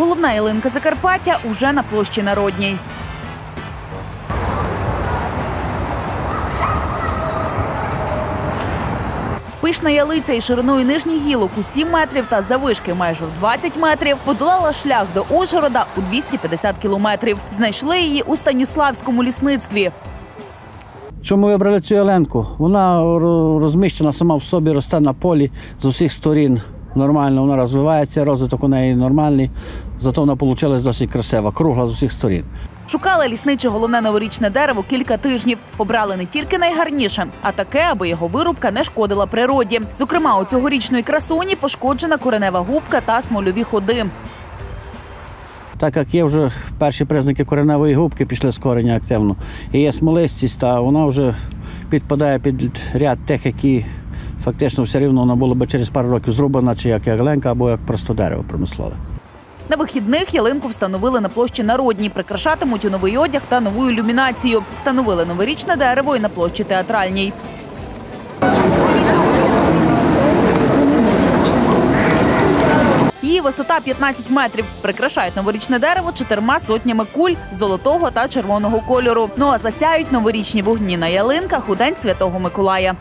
Головна ялинка Закарпаття уже на площі Народній. Пишна ялиця із шириною нижніх гілок у 7 метрів та завишки майже в 20 метрів подолала шлях до Ужгорода у 250 кілометрів. Знайшли її у Станіславському лісництві. Чому вибрали цю ялинку? Вона розміщена сама в собі, росте на полі з усіх сторін. Нормально, вона розвивається, розвиток у неї нормальний, зато вона вийшла досить красива, кругла з усіх сторін. Шукали лісниче головне новорічне дерево кілька тижнів. Обрали не тільки найгарніше, а таке, аби його вирубка не шкодила природі. Зокрема, у цьогорічної красуні пошкоджена коренева губка та смольові ходи. Так як є вже перші признаки кореневої губки, пішли з кореня активно. І є смолистість, та вона вже підпадає під ряд тих, які фактично все рівно вона була би через пару років зрубана, чи як ялинка, або як просто дерево промислове. На вихідних ялинку встановили на площі Народній. Прикрашатимуть у новий одяг та нову ілюмінацію. Встановили новорічне дерево і на площі театральній. Її висота 15 метрів. Прикрашають новорічне дерево чотирма сотнями куль золотого та червоного кольору. Ну а засяють новорічні вогні на ялинках у день Святого Миколая.